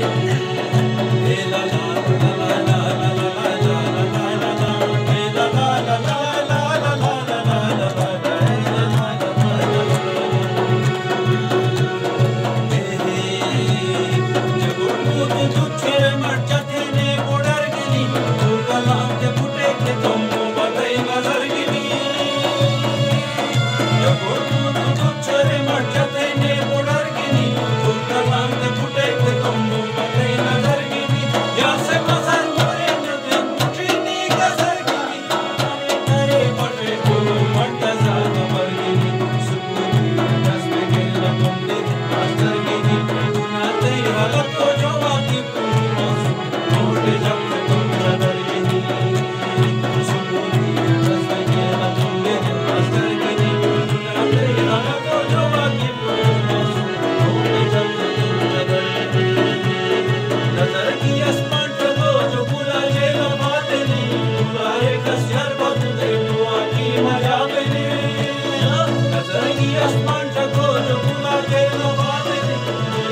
Yeah.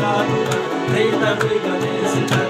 jalu, rei tarigane sitar